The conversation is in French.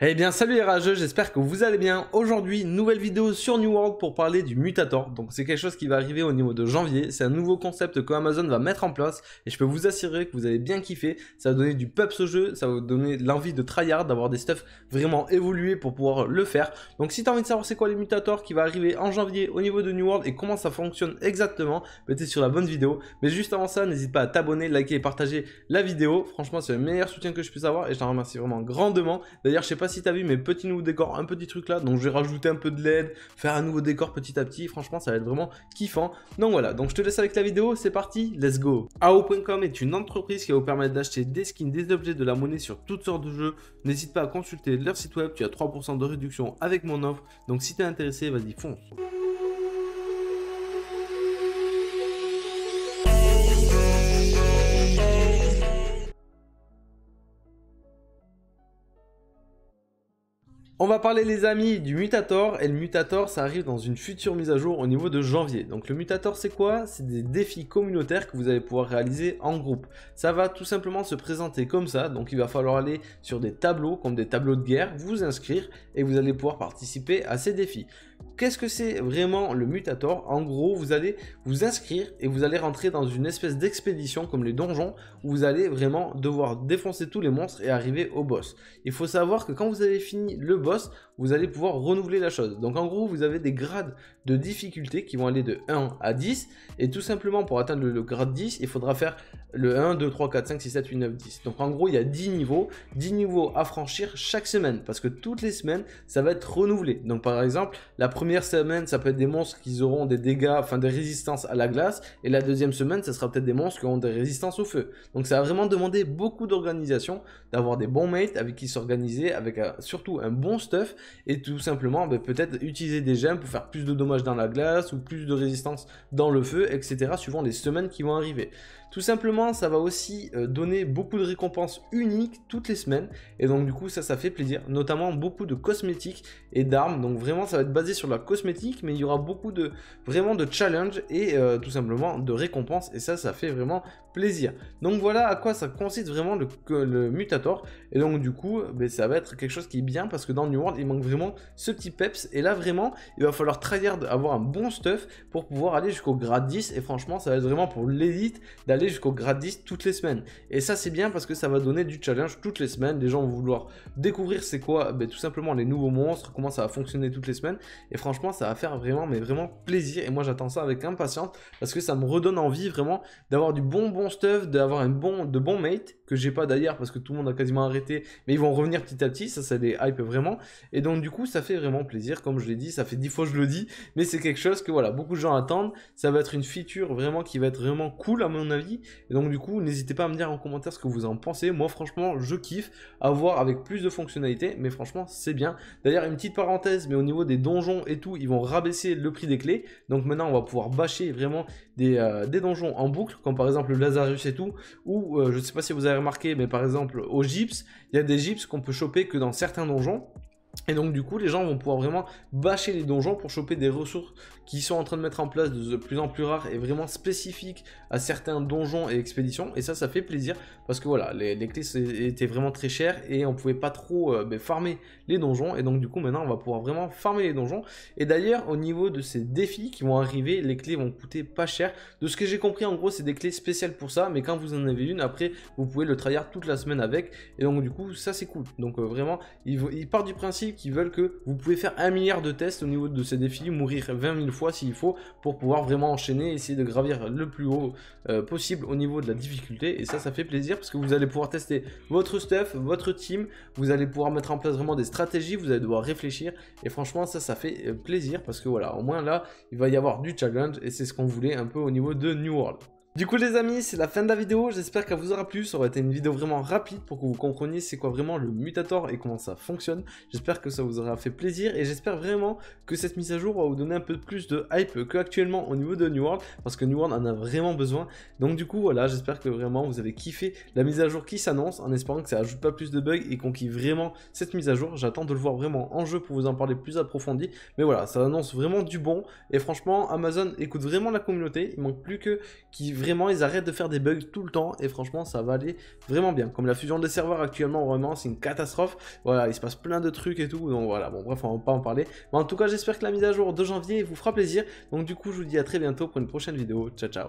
Eh bien salut les rageux, j'espère que vous allez bien. Aujourd'hui, nouvelle vidéo sur New World pour parler du Mutator. Donc c'est quelque chose qui va arriver au niveau de janvier. C'est un nouveau concept que Amazon va mettre en place et je peux vous assurer que vous allez bien kiffer. Ça va donner du peps au jeu, ça va vous donner l'envie de tryhard, d'avoir des stuffs vraiment évolués pour pouvoir le faire. Donc si tu as envie de savoir c'est quoi les Mutators qui va arriver en janvier au niveau de New World et comment ça fonctionne exactement, es sur la bonne vidéo. Mais juste avant ça, n'hésite pas à t'abonner, liker et partager la vidéo. Franchement, c'est le meilleur soutien que je puisse avoir et je t'en remercie vraiment grandement. D'ailleurs, je sais pas si tu as vu mes petits nouveaux décors, un petit truc là, donc je vais rajouter un peu de LED, faire un nouveau décor petit à petit, franchement ça va être vraiment kiffant. Donc voilà, donc je te laisse avec la vidéo, c'est parti, let's go AO.com est une entreprise qui va vous permettre d'acheter des skins, des objets, de la monnaie sur toutes sortes de jeux. N'hésite pas à consulter leur site web, tu as 3% de réduction avec mon offre, donc si t'es intéressé, vas-y fonce On va parler les amis du Mutator et le Mutator ça arrive dans une future mise à jour au niveau de janvier. Donc le Mutator c'est quoi? C'est des défis communautaires que vous allez pouvoir réaliser en groupe. Ça va tout simplement se présenter comme ça, donc il va falloir aller sur des tableaux comme des tableaux de guerre, vous inscrire et vous allez pouvoir participer à ces défis. Qu'est-ce que c'est vraiment le Mutator? En gros, vous allez vous inscrire et vous allez rentrer dans une espèce d'expédition comme les donjons où vous allez vraiment devoir défoncer tous les monstres et arriver au boss. Il faut savoir que quand vous avez fini le boss, vous allez pouvoir renouveler la chose. Donc en gros, vous avez des grades de difficulté qui vont aller de 1 à 10 et tout simplement pour atteindre le, grade 10, il faudra faire le 1, 2, 3, 4, 5, 6, 7, 8, 9, 10. Donc en gros, il y a 10 niveaux, 10 niveaux à franchir chaque semaine parce que toutes les semaines, ça va être renouvelé. Donc par exemple, la première semaine, ça peut être des monstres qui auront des dégâts, enfin des résistances à la glace. Et la deuxième semaine, ça sera peut-être des monstres qui auront des résistances au feu. Donc ça va vraiment demander beaucoup d'organisation, d'avoir des bons mates avec qui s'organiser, avec euh, surtout un bon stuff. Et tout simplement, ben, peut-être utiliser des gemmes pour faire plus de dommages dans la glace ou plus de résistance dans le feu, etc. Suivant les semaines qui vont arriver. Tout simplement, ça va aussi euh, donner beaucoup de récompenses uniques toutes les semaines. Et donc du coup, ça, ça fait plaisir. Notamment beaucoup de cosmétiques et d'armes. Donc vraiment, ça va être basé sur la cosmétique, mais il y aura beaucoup de vraiment de challenge et euh, tout simplement de récompenses. Et ça, ça fait vraiment plaisir. Donc voilà à quoi ça consiste vraiment le, le Mutator. Et donc du coup, ben, ça va être quelque chose qui est bien parce que dans New World, il manque vraiment ce petit peps. Et là, vraiment, il va falloir tryhard avoir un bon stuff pour pouvoir aller jusqu'au grade 10. Et franchement, ça va être vraiment pour l'élite d'aller jusqu'au grade 10 toutes les semaines. Et ça c'est bien parce que ça va donner du challenge toutes les semaines. Les gens vont vouloir découvrir c'est quoi ben, tout simplement les nouveaux monstres, comment ça va fonctionner toutes les semaines. Et franchement ça va faire vraiment mais vraiment plaisir. Et moi j'attends ça avec impatience parce que ça me redonne envie vraiment d'avoir du bon bon stuff, d'avoir un bon, de bons mates que j'ai pas d'ailleurs parce que tout le monde a quasiment arrêté. Mais ils vont revenir petit à petit, ça c'est des hype vraiment. Et donc du coup ça fait vraiment plaisir comme je l'ai dit, ça fait dix fois que je le dis. Mais c'est quelque chose que voilà, beaucoup de gens attendent. Ça va être une feature vraiment qui va être vraiment cool à mon avis du coup, n'hésitez pas à me dire en commentaire ce que vous en pensez. Moi franchement, je kiffe avoir avec plus de fonctionnalités, mais franchement, c'est bien. D'ailleurs, une petite parenthèse, mais au niveau des donjons et tout, ils vont rabaisser le prix des clés. Donc maintenant, on va pouvoir bâcher vraiment des, euh, donjons en boucle, comme par exemple le Lazarus et tout, ou euh, je sais pas si vous avez remarqué, mais par exemple au gypse, il y a des gypses qu'on peut choper que dans certains donjons. Et donc du coup, les gens vont pouvoir vraiment bâcher les donjons pour choper des ressources qui sont en train de mettre en place de plus en plus rares et vraiment spécifiques à certains donjons et expéditions. Et ça, ça fait plaisir parce que voilà, les, clés étaient vraiment très chères et on pouvait pas trop euh, ben, farmer les donjons. Et donc du coup, maintenant, on va pouvoir vraiment farmer les donjons. Et d'ailleurs, au niveau de ces défis qui vont arriver, les clés vont coûter pas cher. De ce que j'ai compris, en gros, c'est des clés spéciales pour ça. Mais quand vous en avez une, après, vous pouvez le tryhard toute la semaine avec. Et donc du coup, ça c'est cool. Donc euh, vraiment, il, il part du principe qu'ils veulent que vous pouvez faire un milliard de tests au niveau de ces défis, mourir 20 000 fois fois s'il faut pour pouvoir vraiment enchaîner, essayer de gravir le plus haut euh, possible au niveau de la difficulté. Et ça, ça fait plaisir parce que vous allez pouvoir tester votre stuff, votre team, vous allez pouvoir mettre en place vraiment des stratégies, vous allez devoir réfléchir. Et franchement, ça, ça fait euh, plaisir parce que voilà, au moins là, il va y avoir du challenge et c'est ce qu'on voulait un peu au niveau de New World. Du coup les amis, c'est la fin de la vidéo, j'espère qu'elle vous aura plu, ça aurait été une vidéo vraiment rapide pour que vous compreniez c'est quoi vraiment le mutator et comment ça fonctionne. J'espère que ça vous aura fait plaisir et j'espère vraiment que cette mise à jour va vous donner un peu plus de hype qu'actuellement au niveau de New World, parce que New World en a vraiment besoin. Donc du coup voilà, j'espère que vraiment vous avez kiffé la mise à jour qui s'annonce, en espérant que ça ajoute pas plus de bugs et qu'on kiffe vraiment cette mise à jour. J'attends de le voir vraiment en jeu pour vous en parler plus approfondi, mais voilà, ça annonce vraiment du bon et franchement Amazon écoute vraiment la communauté, il manque plus que qui ils arrêtent de faire des bugs tout le temps et franchement, ça va aller vraiment bien. Comme la fusion des serveurs actuellement, vraiment, c'est une catastrophe. Voilà, il se passe plein de trucs et tout. Donc voilà, bon, bref, on va pas en parler. Mais en tout cas, j'espère que la mise à jour de janvier vous fera plaisir. Donc du coup, je vous dis à très bientôt pour une prochaine vidéo. Ciao, ciao.